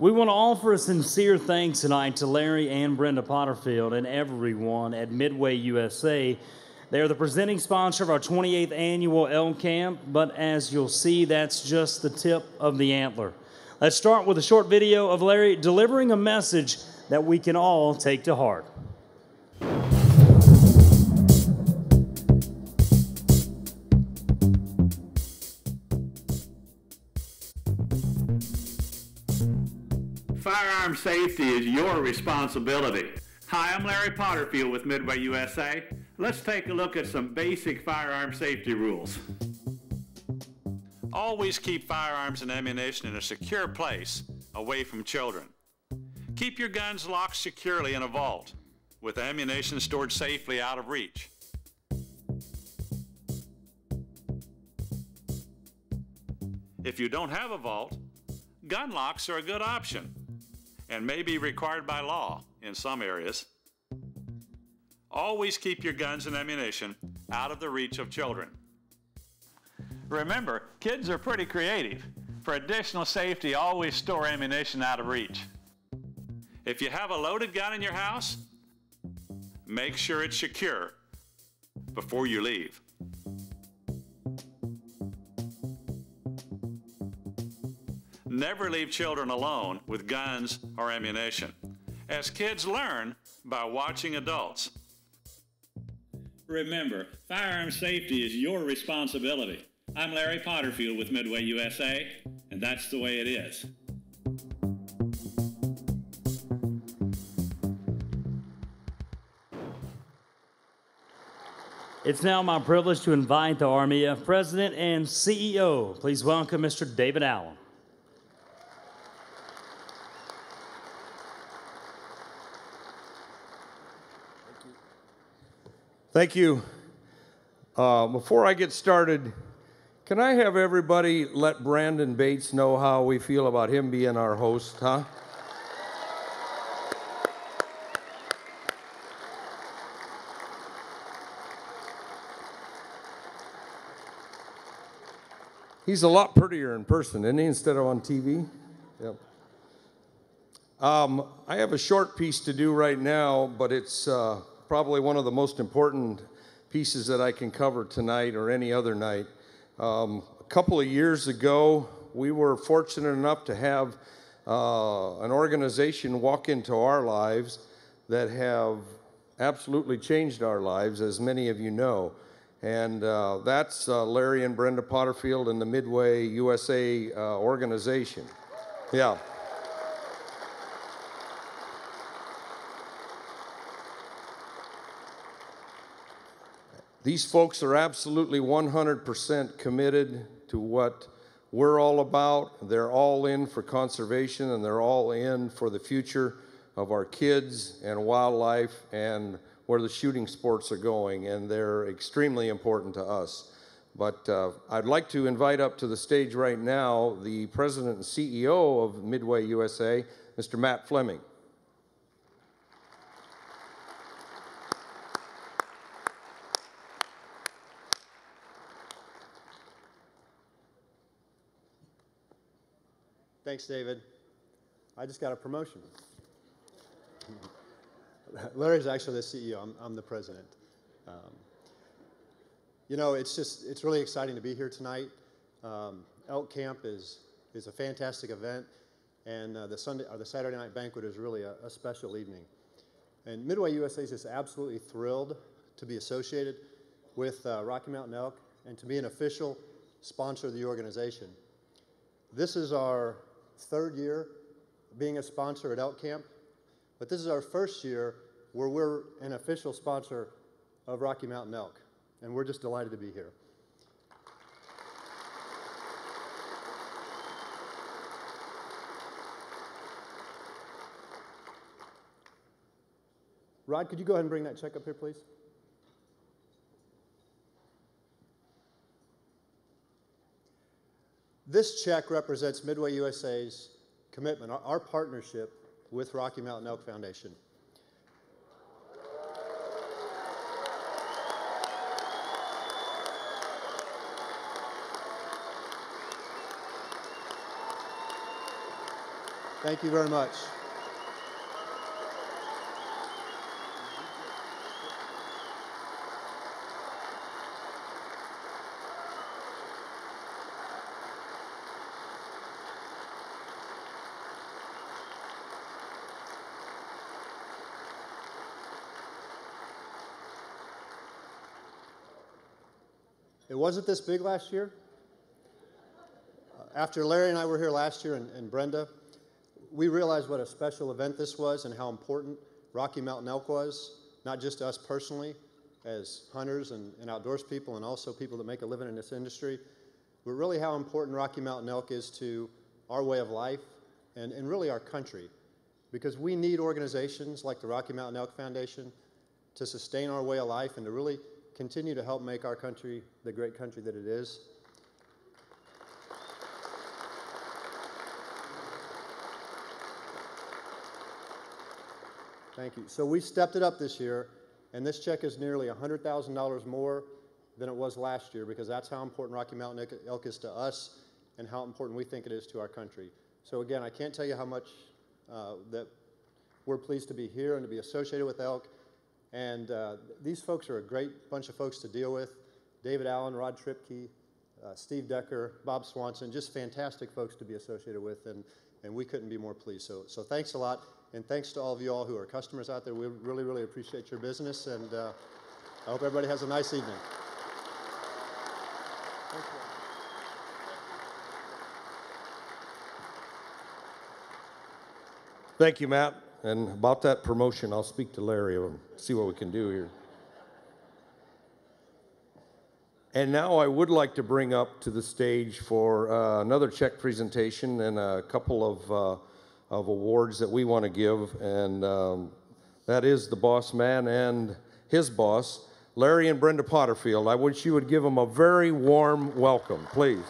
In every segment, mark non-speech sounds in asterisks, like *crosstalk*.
We want to offer a sincere thanks tonight to Larry and Brenda Potterfield and everyone at Midway USA. They are the presenting sponsor of our 28th annual Elk Camp, but as you'll see, that's just the tip of the antler. Let's start with a short video of Larry delivering a message that we can all take to heart. Safety is your responsibility. Hi, I'm Larry Potterfield with Midway USA. Let's take a look at some basic firearm safety rules. Always keep firearms and ammunition in a secure place, away from children. Keep your guns locked securely in a vault, with ammunition stored safely out of reach. If you don't have a vault, gun locks are a good option and may be required by law in some areas. Always keep your guns and ammunition out of the reach of children. Remember, kids are pretty creative. For additional safety, always store ammunition out of reach. If you have a loaded gun in your house, make sure it's secure before you leave. Never leave children alone with guns or ammunition, as kids learn by watching adults. Remember, firearm safety is your responsibility. I'm Larry Potterfield with Midway USA, and that's the way it is. It's now my privilege to invite the RMEF President and CEO. Please welcome Mr. David Allen. Thank you. Uh, before I get started, can I have everybody let Brandon Bates know how we feel about him being our host, huh? He's a lot prettier in person, isn't he, instead of on TV? Yep. Um, I have a short piece to do right now, but it's uh, probably one of the most important pieces that I can cover tonight or any other night. Um, a couple of years ago, we were fortunate enough to have uh, an organization walk into our lives that have absolutely changed our lives, as many of you know. And uh, that's uh, Larry and Brenda Potterfield and the Midway USA uh, organization. Yeah. These folks are absolutely 100% committed to what we're all about. They're all in for conservation and they're all in for the future of our kids and wildlife and where the shooting sports are going, and they're extremely important to us. But uh, I'd like to invite up to the stage right now the president and CEO of Midway USA, Mr. Matt Fleming. Thanks, David. I just got a promotion. Larry's actually the CEO. I'm, I'm the president. Um, you know, it's just it's really exciting to be here tonight. Um, Elk Camp is is a fantastic event, and uh, the Sunday or the Saturday night banquet is really a, a special evening. And Midway USA is just absolutely thrilled to be associated with uh, Rocky Mountain Elk and to be an official sponsor of the organization. This is our third year being a sponsor at Elk Camp, but this is our first year where we're an official sponsor of Rocky Mountain Elk, and we're just delighted to be here. Rod, could you go ahead and bring that check up here, please? This check represents Midway USA's commitment, our, our partnership with Rocky Mountain Elk Foundation. Thank you very much. It wasn't this big last year. Uh, After Larry and I were here last year and, and Brenda, we realized what a special event this was and how important Rocky Mountain Elk was, not just to us personally as hunters and, and outdoors people and also people that make a living in this industry, but really how important Rocky Mountain Elk is to our way of life and, and really our country. Because we need organizations like the Rocky Mountain Elk Foundation to sustain our way of life and to really continue to help make our country the great country that it is. Thank you. So we stepped it up this year, and this check is nearly $100,000 more than it was last year because that's how important Rocky Mountain Elk- is to us and how important we think it is to our country. So again, I can't tell you how much uh, that we're pleased to be here and to be associated with Elk. And uh, these folks are a great bunch of folks to deal with. David Allen, Rod Tripke, uh, Steve Decker, Bob Swanson, just fantastic folks to be associated with, and, and we couldn't be more pleased. So, so thanks a lot, and thanks to all of you all who are customers out there. We really, really appreciate your business, and uh, I hope everybody has a nice evening. Thank you, Matt. And about that promotion, I'll speak to Larry and see what we can do here. And now I would like to bring up to the stage for uh, another check presentation and a couple of, uh, of awards that we want to give. And um, that is the boss man and his boss, Larry and Brenda Potterfield. I wish you would give them a very warm welcome, please.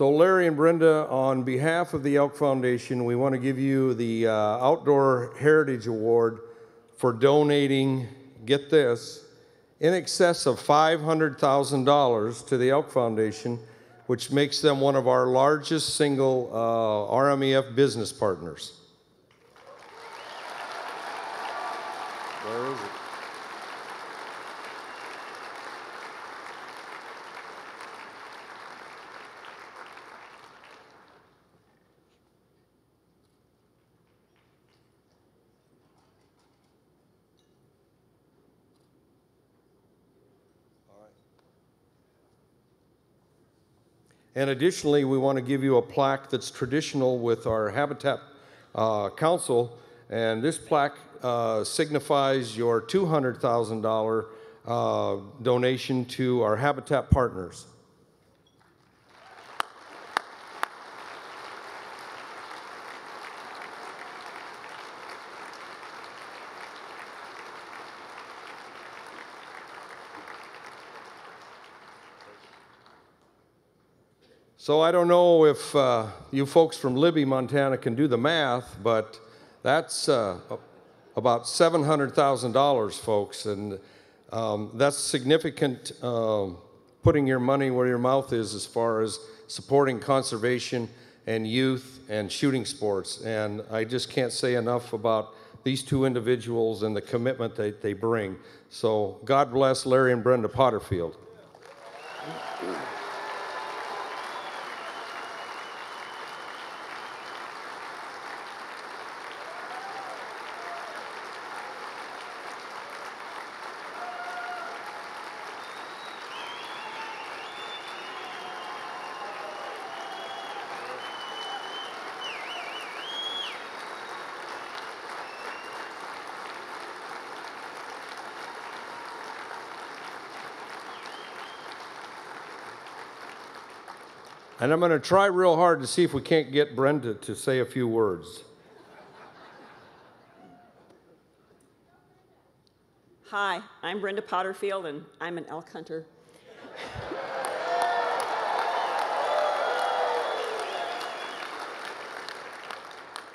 So, Larry and Brenda, on behalf of the Elk Foundation, we want to give you the uh, Outdoor Heritage Award for donating, get this, in excess of $500,000 to the Elk Foundation, which makes them one of our largest single uh, RMEF business partners. And additionally, we want to give you a plaque that's traditional with our Habitat uh, Council. And this plaque uh, signifies your $200,000 uh, donation to our Habitat partners. So I don't know if uh, you folks from Libby, Montana can do the math, but that's uh, about $700,000, folks. And um, that's significant um, putting your money where your mouth is as far as supporting conservation and youth and shooting sports. And I just can't say enough about these two individuals and the commitment that they bring. So God bless Larry and Brenda Potterfield. And I'm going to try real hard to see if we can't get Brenda to say a few words. Hi, I'm Brenda Potterfield, and I'm an elk hunter.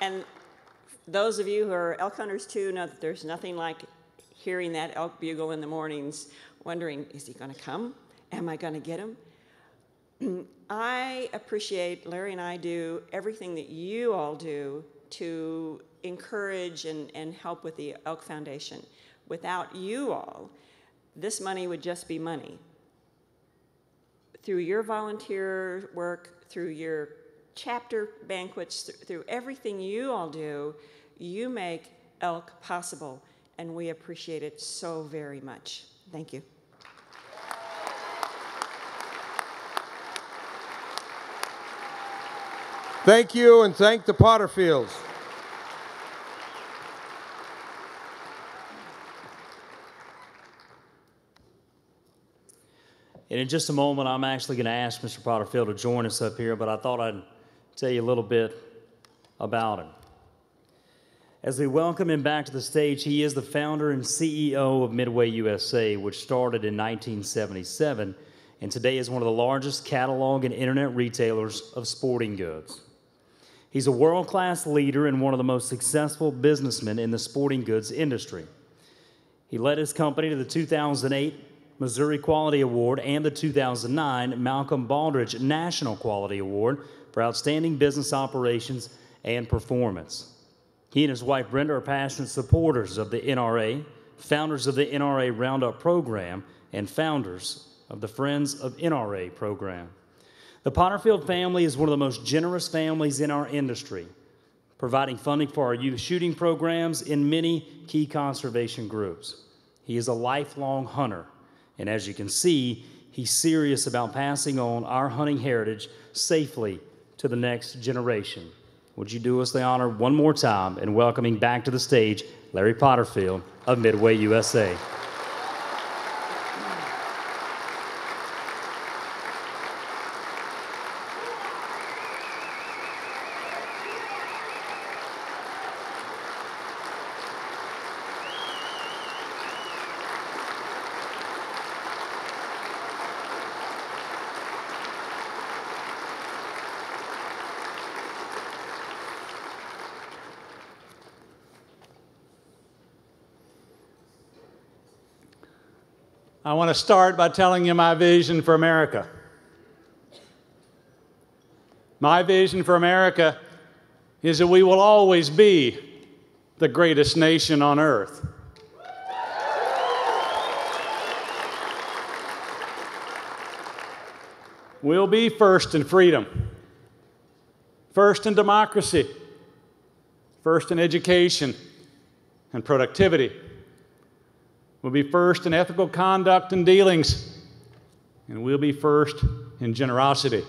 and those of you who are elk hunters too know that there's nothing like hearing that elk bugle in the mornings, wondering, is he going to come? Am I going to get him? I appreciate, Larry and I do everything that you all do to encourage and, and help with the Elk Foundation. Without you all, this money would just be money. Through your volunteer work, through your chapter banquets, th- through everything you all do, you make elk possible, and we appreciate it so very much. Thank you. Thank you, and thank the Potterfields. And in just a moment, I'm actually going to ask Mr. Potterfield to join us up here, but I thought I'd tell you a little bit about him. As we welcome him back to the stage, he is the founder and CEO of Midway USA, which started in 1977 and today is one of the largest catalog and internet retailers of sporting goods. He's a world class leader and one of the most successful businessmen in the sporting goods industry. He led his company to the 2008 Missouri Quality Award and the 2009 Malcolm Baldrige National Quality Award for outstanding business operations and performance. He and his wife Brenda are passionate supporters of the NRA, founders of the NRA Roundup program, and founders of the Friends of NRA program. The Potterfield family is one of the most generous families in our industry, providing funding for our youth shooting programs in many key conservation groups. He is a lifelong hunter and as you can see, he's serious about passing on our hunting heritage safely to the next generation. Would you do us the honor one more time in welcoming back to the stage Larry Potterfield of Midway USA? I want to start by telling you my vision for America. My vision for America is that we will always be the greatest nation on earth. We'll be first in freedom, first in democracy, first in education and productivity We'll be first in ethical conduct and dealings, and we'll be first in generosity.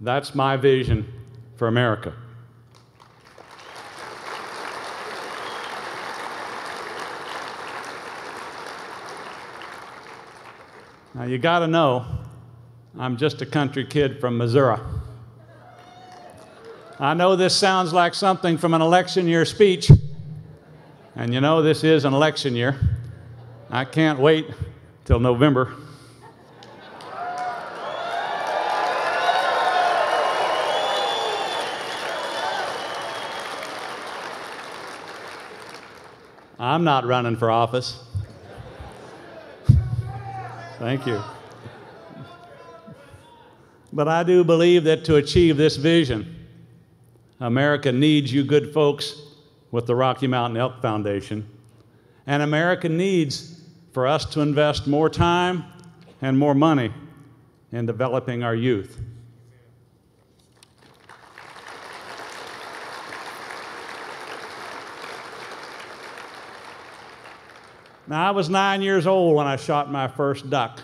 That's my vision for America. Now, you got to know, I'm just a country kid from Missouri. I know this sounds like something from an election year speech. And you know, this is an election year. I can't wait till November. I'm not running for office. Thank you. But I do believe that to achieve this vision, America needs you good folks with the Rocky Mountain Elk Foundation. And America needs for us to invest more time and more money in developing our youth. Now, I was nine years old when I shot my first duck,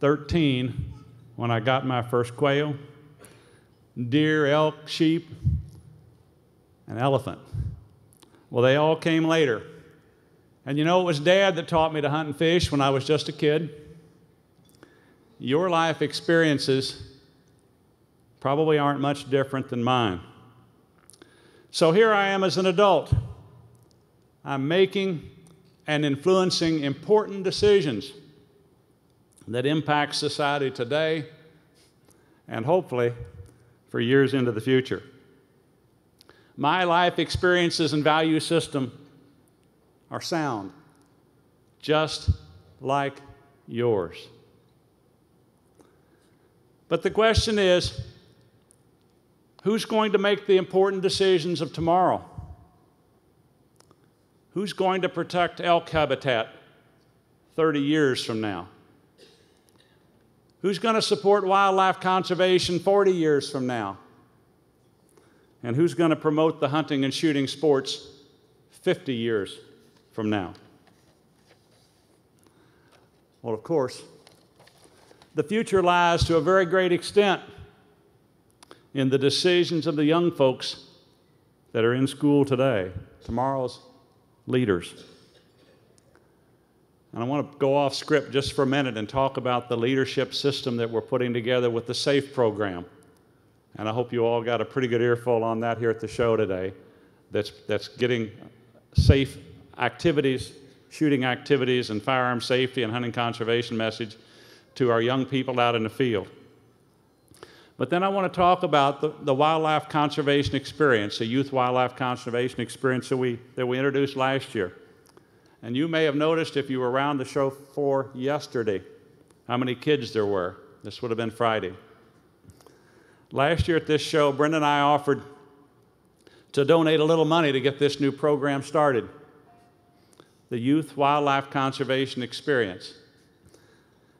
13 when I got my first quail, deer, elk, sheep, an elephant. Well, they all came later. And you know, it was Dad that taught me to hunt and fish when I was just a kid. your life experiences probably aren't much different than mine. So here I am as an adult. I'm making and influencing important decisions that impact society today and hopefully for years into the future. My life experiences and value system are sound, just like yours. But the question is who's going to make the important decisions of tomorrow? Who's going to protect elk habitat 30 years from now? Who's going to support wildlife conservation 40 years from now? And who's going to promote the hunting and shooting sports 50 years from now? Well, of course, the future lies to a very great extent in the decisions of the young folks that are in school today, tomorrow's leaders. And I want to go off script just for a minute and talk about the leadership system that we're putting together with the SAFE program. And I hope you all got a pretty good earful on that here at the show today. That's, that's getting safe activities, shooting activities, and firearm safety and hunting conservation message to our young people out in the field. But then I want to talk about the, the wildlife conservation experience, the youth wildlife conservation experience that we, that we introduced last year. And you may have noticed if you were around the show for yesterday how many kids there were. This would have been Friday. Last year at this show, Brenda and I offered to donate a little money to get this new program started the Youth Wildlife Conservation Experience.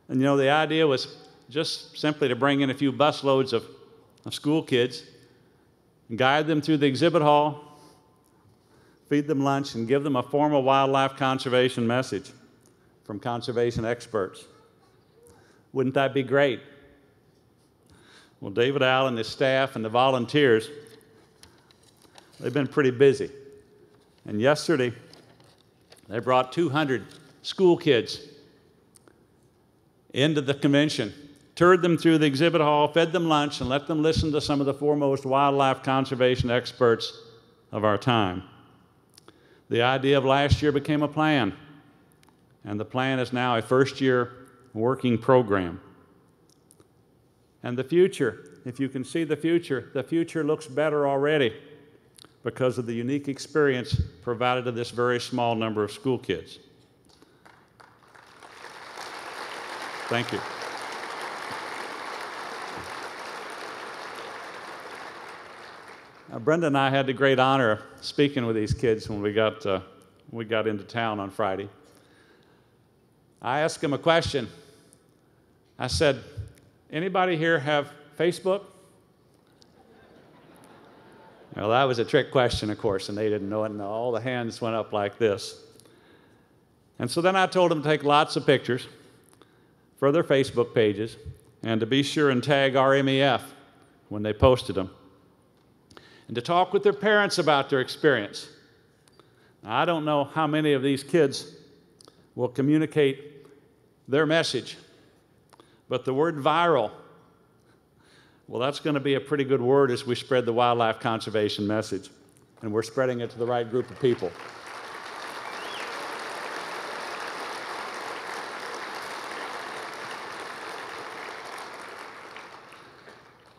And you know, the idea was just simply to bring in a few busloads of, of school kids, guide them through the exhibit hall, feed them lunch, and give them a formal wildlife conservation message from conservation experts. Wouldn't that be great? Well, David Allen, his staff, and the volunteers, they've been pretty busy. And yesterday, they brought 200 school kids into the convention, toured them through the exhibit hall, fed them lunch, and let them listen to some of the foremost wildlife conservation experts of our time. The idea of last year became a plan, and the plan is now a first year working program. And the future, if you can see the future, the future looks better already because of the unique experience provided to this very small number of school kids. Thank you. Now, Brenda and I had the great honor of speaking with these kids when we got, uh, we got into town on Friday. I asked them a question. I said, Anybody here have Facebook? Well, that was a trick question, of course, and they didn't know it, and all the hands went up like this. And so then I told them to take lots of pictures for their Facebook pages and to be sure and tag RMEF when they posted them and to talk with their parents about their experience. Now, I don't know how many of these kids will communicate their message, but the word viral, well, that's going to be a pretty good word as we spread the wildlife conservation message, and we're spreading it to the right group of people.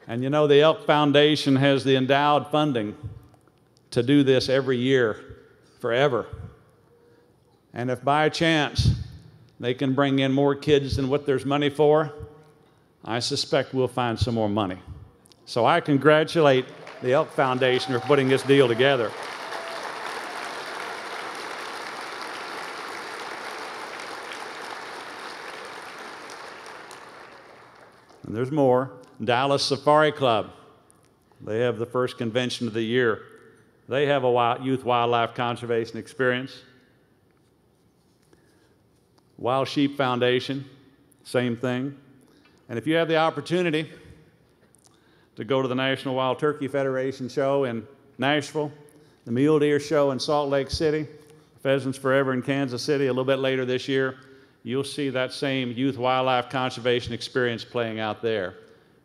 And you know, the Elk Foundation has the endowed funding to do this every year, forever. And if by chance they can bring in more kids than what there's money for, I suspect we'll find some more money. So I congratulate the Elk Foundation for putting this deal together. And there's more. Dallas Safari Club. They have the first convention of the year. They have a youth wildlife conservation experience. Wild Sheep Foundation, same thing. And if you have the opportunity to go to the National Wild Turkey Federation show in Nashville, the Mule Deer show in Salt Lake City, Pheasants Forever in Kansas City a little bit later this year, you'll see that same youth wildlife conservation experience playing out there.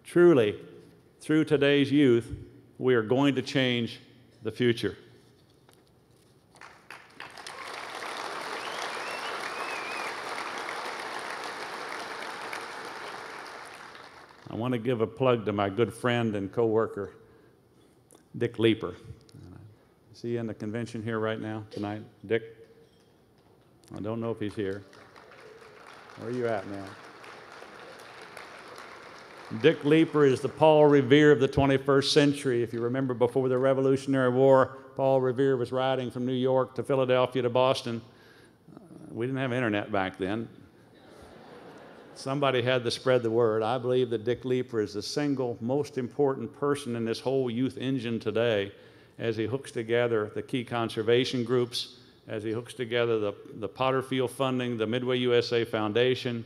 Truly, through today's youth, we are going to change the future. I want to give a plug to my good friend and coworker, Dick Leeper. Is he in the convention here right now, tonight? Dick? I don't know if he's here. Where are you at, man? Dick Leeper is the Paul Revere of the 21st century. If you remember before the Revolutionary War, Paul Revere was riding from New York to Philadelphia to Boston. We didn't have internet back then. Somebody had to spread the word. I believe that Dick Leeper is the single most important person in this whole youth engine today as he hooks together the key conservation groups, as he hooks together the, the Potterfield funding, the Midway USA Foundation,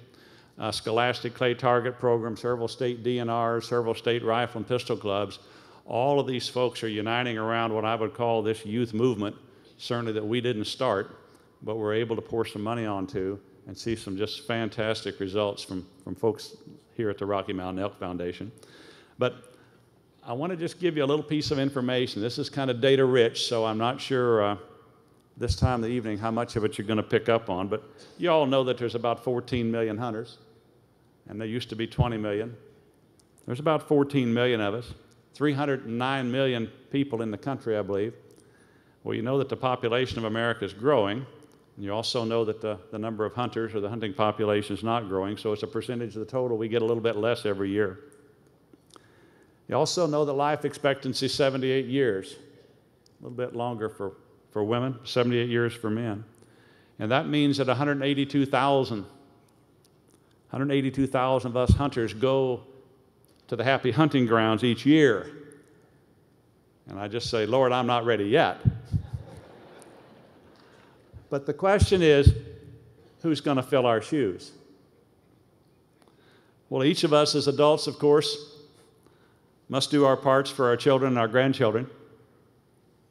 uh, Scholastic Clay Target Program, several state DNRs, several state rifle and pistol clubs. All of these folks are uniting around what I would call this youth movement, certainly that we didn't start, but we're able to pour some money onto and see some just fantastic results from, from folks here at the Rocky Mountain Elk Foundation. But I want to just give you a little piece of information. This is kind of data rich, so I'm not sure uh, this time of the evening how much of it you're going to pick up on. But you all know that there's about 14 million hunters, and there used to be 20 million. There's about 14 million of us, 309 million people in the country, I believe. Well, you know that the population of America is growing. You also know that the, the number of hunters or the hunting population is not growing, so it's a percentage of the total. We get a little bit less every year. You also know that life expectancy is 78 years, a little bit longer for, for women, 78 years for men. And that means that 182,000, 182,000 of us hunters go to the happy hunting grounds each year. And I just say, Lord, I'm not ready yet. But the question is, who's going to fill our shoes? Well, each of us as adults, of course, must do our parts for our children and our grandchildren.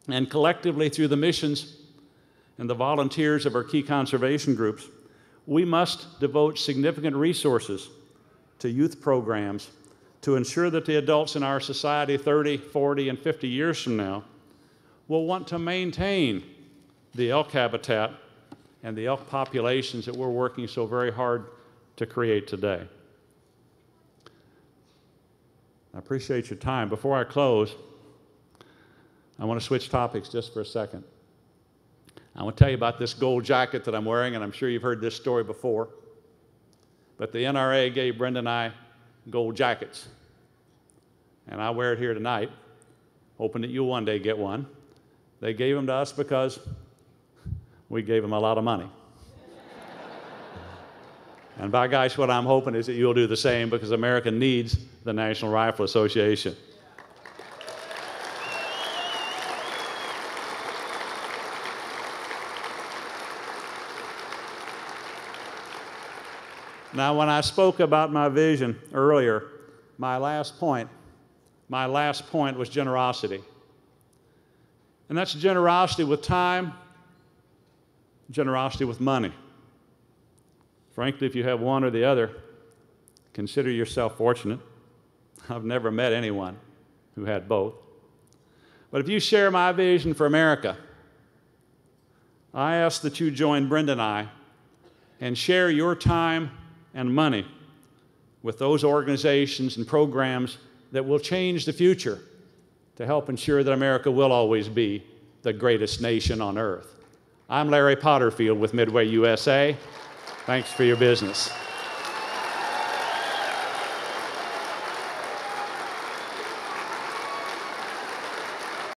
And collectively, through the missions and the volunteers of our key conservation groups, we must devote significant resources to youth programs to ensure that the adults in our society 30, 40, and 50 years from now will want to maintain the elk habitat and the elk populations that we're working so very hard to create today. I appreciate your time. Before I close, I want to switch topics just for a second. I want to tell you about this gold jacket that I'm wearing, and I'm sure you've heard this story before. But the NRA gave Brenda and I gold jackets. And I wear it here tonight, hoping that you'll one day get one. They gave them to us because we gave them a lot of money. and by gosh, what I'm hoping is that you'll do the same because America needs the National Rifle Association. Now, when I spoke about my vision earlier, my last point, my last point was generosity. And that's generosity with time, generosity with money. Frankly, if you have one or the other, consider yourself fortunate. *laughs* I've never met anyone who had both. But if you share my vision for America, I ask that you join Brenda and I and share your time and money with those organizations and programs that will change the future to help ensure that America will always be the greatest nation on earth. I'm Larry Potterfield with Midway USA. Thanks for your business.